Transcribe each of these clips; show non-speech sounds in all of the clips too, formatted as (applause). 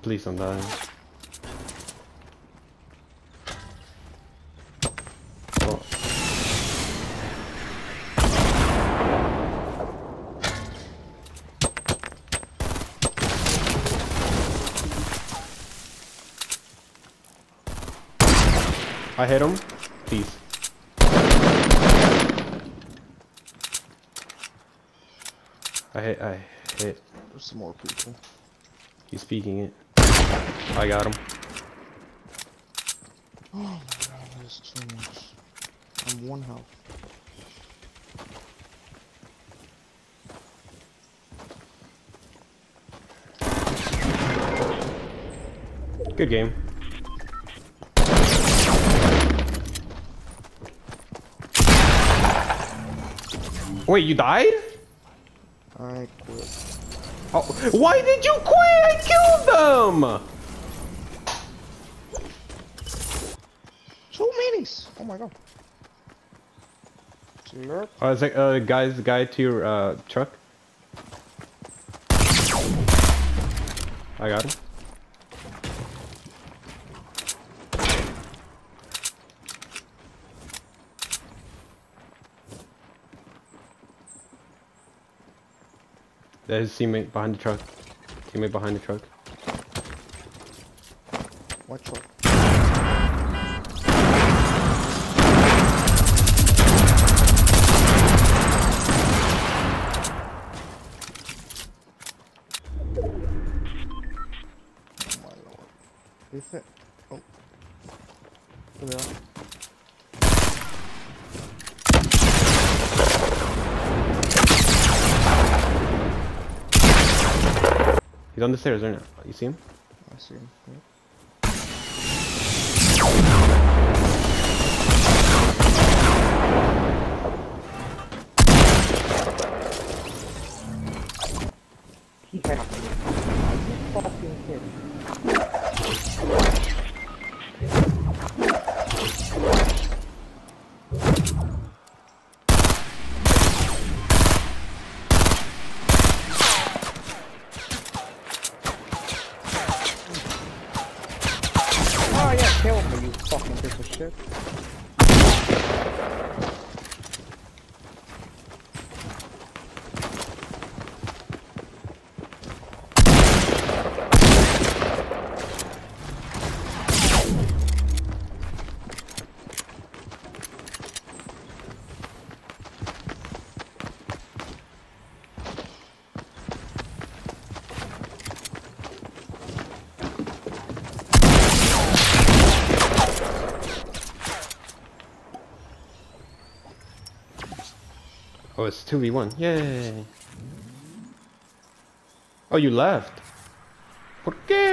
Please don't die. Oh. I hit him. Peace. I hit. I hit. There's some more people. He's speaking it. I got him. Oh my god, there's too much. I'm one health. Good game. Wait, you died? I quit. Oh, why did you quit? I killed them! Two minis! Oh my god. Slurp. Oh, it's like, uh, guys, guy to your, uh, truck. I got him. There's his teammate behind the truck. Teammate behind the truck. Watch out. Oh my lord. Is it? Oh. There on the stairs right now. You see him? I see him. Had fucking. Oh yeah, kill me, you fucking piece of shit. Oh, it's 2v1. Yay. Oh, you left. ¿Por qué?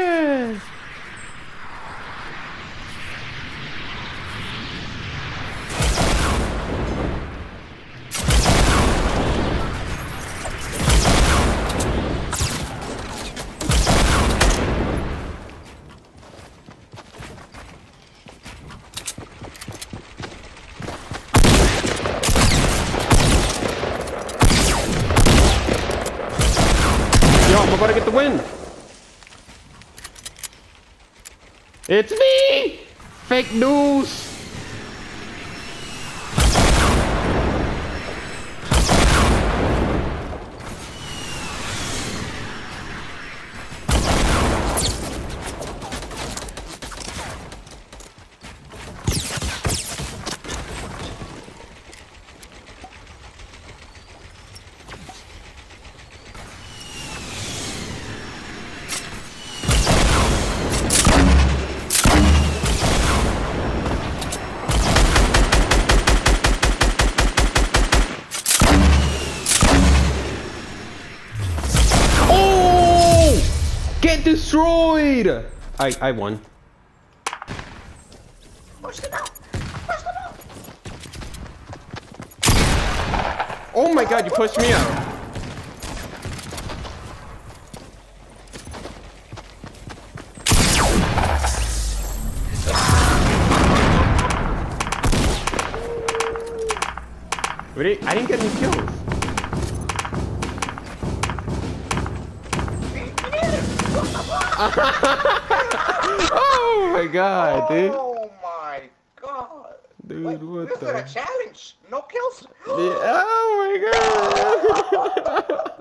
I'm about to get the win. It's me! Fake news! Get destroyed! I I won. Oh my god, you pushed me out. I didn't get any kills. Oh my god, dude. Oh my god. Dude, Wait, what this the? is a challenge. No kills. Yeah, oh my god. (laughs)